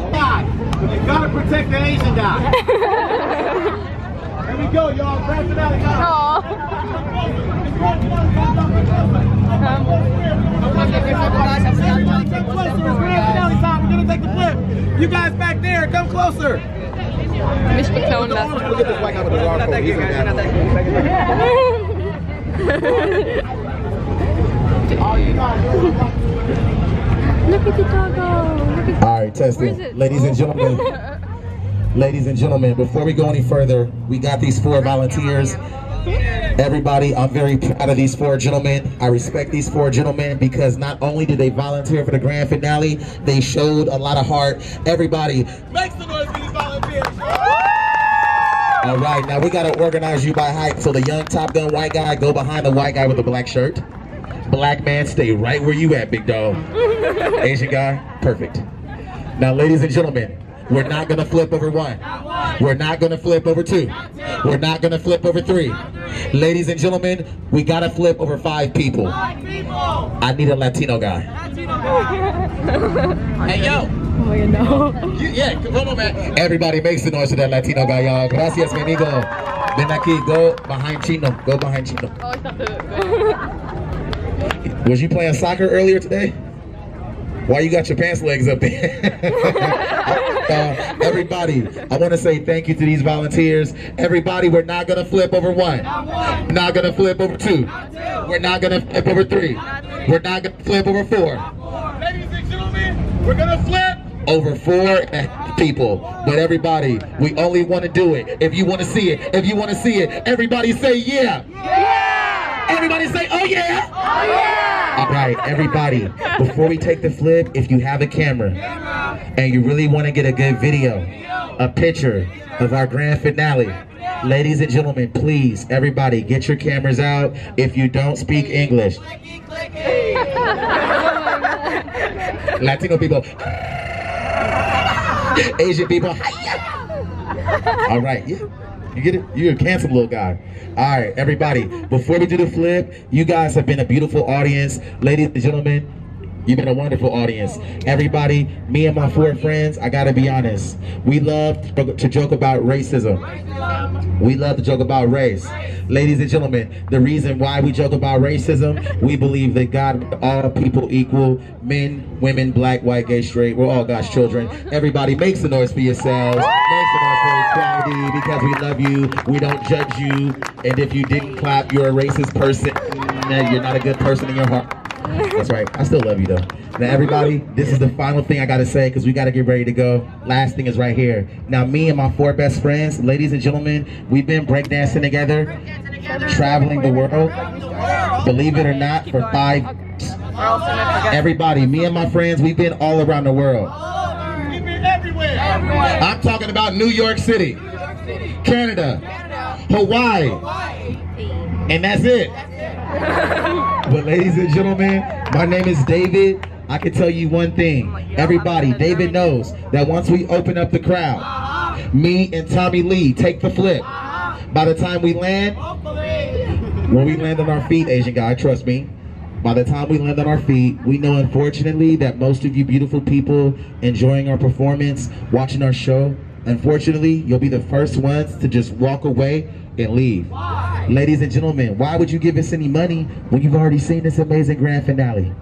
Geht's euch? You gotta protect the Asian guy. Here we go, y'all. Grand finale, go. Come closer. It's grand finale time. We're gonna take the flip. You guys back there, come closer. Miss Patone does. Look at this white guy with the wrong phone. He's in that. Look at the doggo. Oh, look at All right, testing. Where is it? Ladies and gentlemen, ladies and gentlemen, before we go any further, we got these four volunteers. Everybody, I'm very proud of these four gentlemen. I respect these four gentlemen because not only did they volunteer for the grand finale, they showed a lot of heart. Everybody, Make some noise for these volunteers. all right, now we gotta organize you by height. So the young Top Gun white guy, go behind the white guy with the black shirt. Black man, stay right where you at, big dog. Asian guy, perfect. Now, ladies and gentlemen, we're not gonna flip over one. We're not gonna flip over two. We're not gonna flip over three. Ladies and gentlemen, we gotta flip over five people. I need a Latino guy. Hey yo! Oh my god, no. You- yeah, come on, man. Everybody makes the noise to that Latino guy, y'all. Gracias, mi amigo. Ven aquí, go behind Chino. Go behind Chino. Oh, I thought the. Was you playing soccer earlier today? Why you got your pants legs up there? Uh, everybody, I want to say thank you to these volunteers. Everybody, we're not gonna flip over one. Not one. Not gonna flip over two. Not two. We're not gonna flip over three. Not three. We're not gonna flip over four. four. Ladies and gentlemen, we're gonna flip. Over four people. But everybody, we only want to do it if you want to see it. If you want to see it, everybody say yeah. yeah. Everybody say, oh, oh yeah. All right, everybody, before we take the flip, if you have a camera and you really want to get a good video, a picture of our grand finale, ladies and gentlemen, please, everybody, get your cameras out. If you don't speak English, Latino people, Asian people, all right, yeah. You get it? You're a handsome little guy. All right, everybody. Before we do the flip, you guys have been a beautiful audience, ladies and gentlemen. You've been a wonderful audience. Everybody, me and my four friends, I gotta be honest. We love to joke about racism. We love to joke about race. Ladies and gentlemen, the reason why we joke about racism, we believe that God all people equal. Men, women, black, white, gay, straight. We're all God's children. Everybody makes the noise for yourselves. Make the noise for equality because we love you. We don't judge you. And if you didn't clap, you're a racist person. You're not a good person in your heart. That's right. I still love you though. Now everybody, this is the final thing I gotta say because we gotta get ready to go. Last thing is right here. Now me and my four best friends, ladies and gentlemen, we've been breakdancing together, traveling the world. Believe it or not, for five. Everybody, me and my friends, we've been all around the world. We've been everywhere. I'm talking about New York City, Canada, Hawaii, and that's it. But ladies and gentlemen, my name is David. I can tell you one thing. Everybody, David knows that once we open up the crowd, me and Tommy Lee take the flip. By the time we land, when we land on our feet, Asian guy, trust me. By the time we land on our feet, we know unfortunately that most of you beautiful people enjoying our performance, watching our show, unfortunately, you'll be the first ones to just walk away and leave. Ladies and gentlemen, why would you give us any money when you've already seen this amazing grand finale?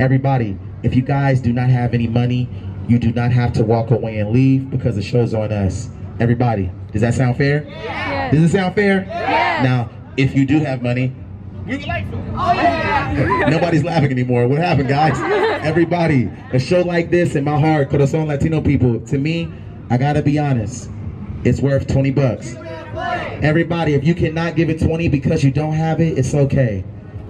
Everybody, if you guys do not have any money, you do not have to walk away and leave because the show's on us. Everybody, does that sound fair? Does it sound fair? Now, if you do have money, We would like oh, Nobody's laughing anymore. What happened, guys? Everybody, a show like this in my heart, Corazon Latino people, to me, I gotta be honest, it's worth 20 bucks. Everybody, if you cannot give it 20 because you don't have it, it's okay.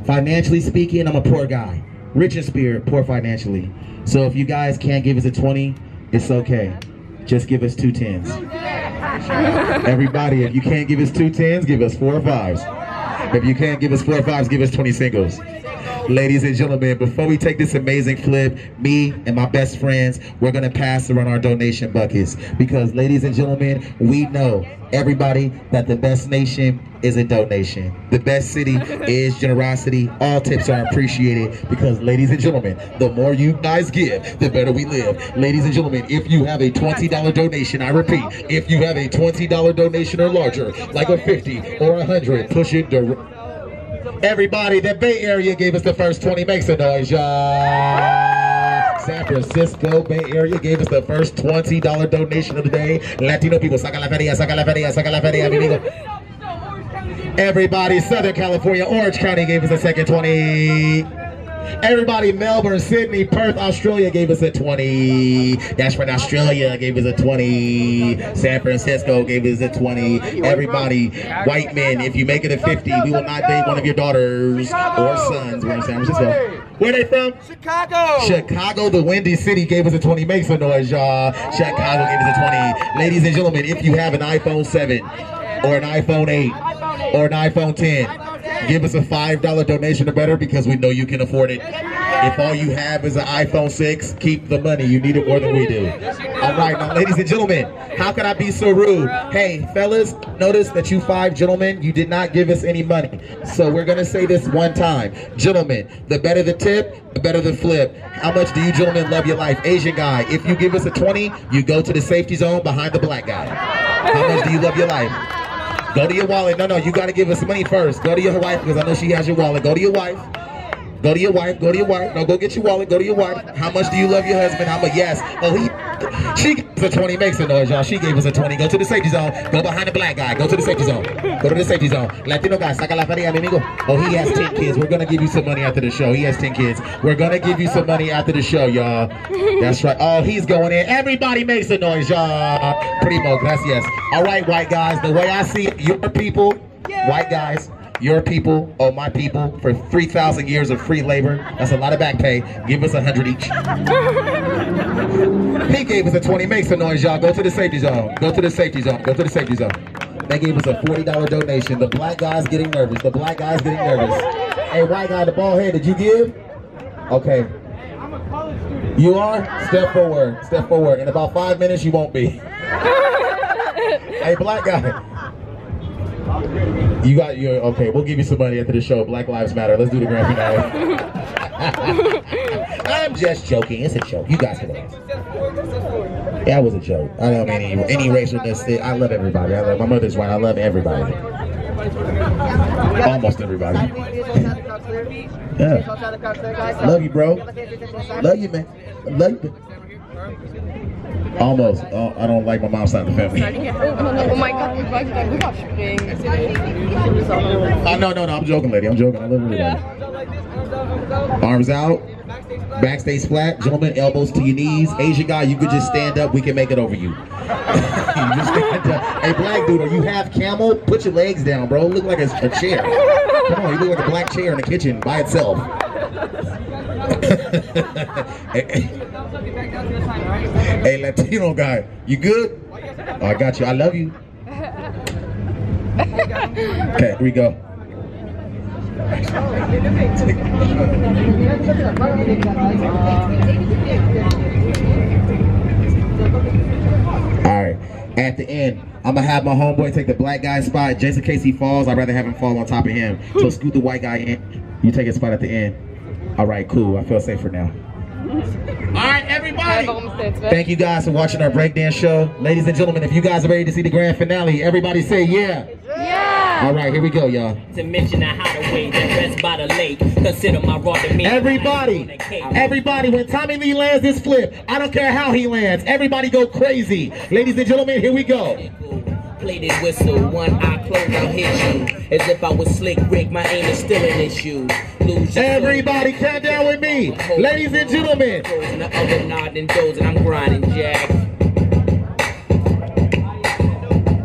Financially speaking, I'm a poor guy. Rich in spirit, poor financially. So if you guys can't give us a 20, it's okay. Just give us two tens. Everybody, if you can't give us two tens, give us four fives. If you can't give us four fives, give us 20 singles. Ladies and gentlemen, before we take this amazing flip, me and my best friends, we're gonna pass around our donation buckets. Because ladies and gentlemen, we know, everybody, that the best nation is a donation. The best city is generosity. All tips are appreciated because ladies and gentlemen, the more you guys give, the better we live. Ladies and gentlemen, if you have a $20 donation, I repeat, if you have a $20 donation or larger, like a 50 or a 100, push it direct Everybody, the Bay Area gave us the first 20. Make some noise, y'all. San Francisco Bay Area gave us the first $20 donation of the day. Latino people, saca la feria, saca la feria, saca la feria, amigo. Everybody, Southern California, Orange County gave us a second 20. Everybody, Melbourne, Sydney, Perth, Australia gave us a 20. Dashford, Australia gave us a 20. San Francisco gave us a 20. Everybody, white men, if you make it a 50, we will not date one of your daughters or sons. We're in San Francisco. Where they from? Chicago. Chicago, the Windy City gave us a 20. Make some noise, y'all. Chicago gave us a 20. Ladies and gentlemen, if you have an iPhone 7 or an iPhone 8 or an iPhone 10, give us a $5 donation or better because we know you can afford it. If all you have is an iPhone 6, keep the money. You need it more than we do. All right, now, ladies and gentlemen, how could I be so rude? Hey, fellas, notice that you five gentlemen, you did not give us any money. So we're going to say this one time. Gentlemen, the better the tip, the better the flip. How much do you gentlemen love your life? Asian guy, if you give us a 20, you go to the safety zone behind the black guy. How much do you love your life? Go to your wallet. No, no, you got to give us money first. Go to your wife because I know she has your wallet. Go to your wife. Go to your wife. Go to your wife. No, go get your wallet. Go to your wife. How much do you love your husband? How much? Yes. Oh, he. She a 20. Makes a noise, y'all. She gave us a 20. Go to the safety zone. Go behind the black guy. Go to the safety zone. Go to the safety zone. Latino guy. Saca la feria, mi amigo. Oh, he has 10 kids. We're going to give you some money after the show. He has 10 kids. We're going to give you some money after the show, y'all. That's right. Oh, he's going in. Everybody makes a noise, y'all. Primo, gracias. All right, white guys. The way I see it, your people, white guys, your people, oh my people, for 3,000 years of free labor. That's a lot of back pay. Give us a 100 each. he gave us a 20. Make some noise, y'all. Go to the safety zone. Go to the safety zone. Go to the safety zone. They gave us a $40 donation. The black guy's getting nervous. The black guy's getting nervous. Hey, white guy, the bald head, did you give? Okay. I'm a college student. You are? Step forward. Step forward. In about five minutes, you won't be. hey, black guy. You got your okay. We'll give you some money after the show. Black Lives Matter. Let's do the grand finale. I'm just joking. It's a joke. You guys can laugh. That was a joke. I don't mean any any racialness. I love everybody. I love my mother's white. I love everybody. Almost everybody. yeah. Love you, bro. Love you, man. Love you. Almost. Oh, I don't like my mom's side of the family. Oh, oh my god, we got springen. Oh, no, no, no. I'm joking, lady. I'm joking. I love everybody. Arms out. Backstage flat. Gentlemen, elbows to your knees. Asian guy, you could just stand up. We can make it over you. you just stand up. Hey, black dude, are you half camel? Put your legs down, bro. Look like a, a chair. Come on, you look like a black chair in the kitchen by itself. hey, Latino guy, you good? Oh, I got you. I love you. Okay, here we go. All right. At the end, I'm gonna have my homeboy take the black guy spot. Just in case he falls, I'd rather have him fall on top of him. So scoot the white guy in. You take his spot at the end. All right, cool. I feel safer now. All right, everybody. Warum ist der jetzt weg? Thank you guys for watching our breakdance show. Ladies and gentlemen, if you guys are ready to see the grand finale, everybody say yeah. Yeah! All right, here we go, y'all. to mention a hideaway that rests by the lake. Consider my raw demeanor. Everybody, everybody, when Tommy Lee lands this flip, I don't care how he lands, everybody go crazy. Ladies and gentlemen, here we go. Plated whistle. One eye closed, I'll hit you. As if I was slick Rick, my aim is still an issue. Lose Everybody count down with me. Ladies and gentlemen. And the other nodding doors, and I'm grinding, Jack.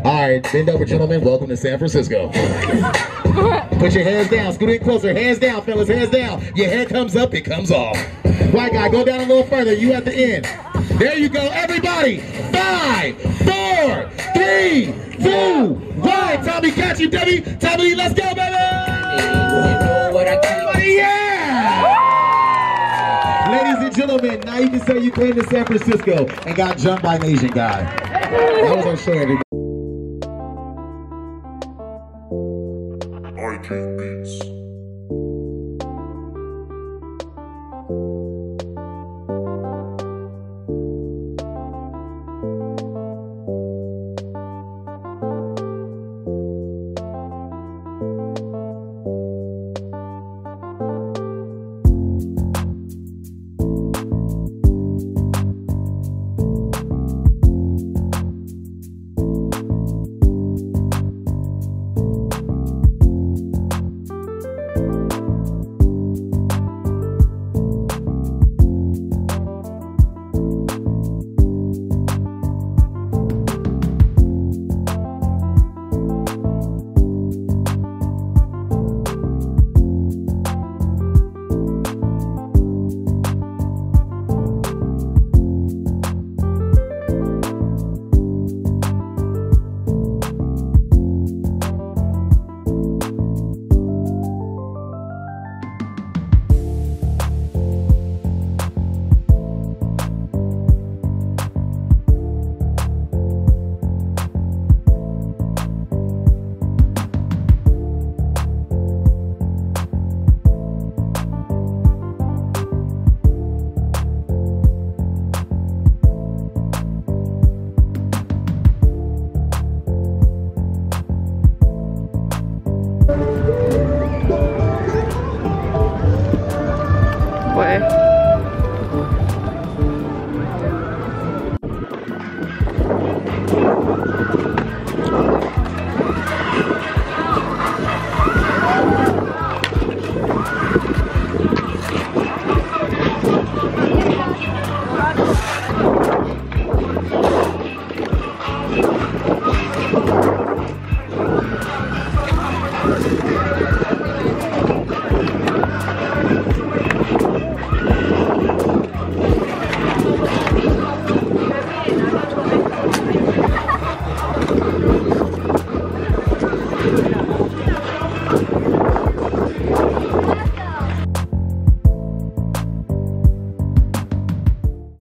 All right, bend over, gentlemen. Welcome to San Francisco. Put your hands down. Scoot in closer. Hands down, fellas. Hands down. Your head comes up, it comes off. White guy, go down a little further. You at the end. There you go. Everybody. Five, four, three, two, one. Tommy, catch you, Debbie. Tommy, let's go, baby. You know what I keep Yeah! Ladies and gentlemen, now you can say you came to San Francisco and got jumped by an Asian guy. That was our show, everybody.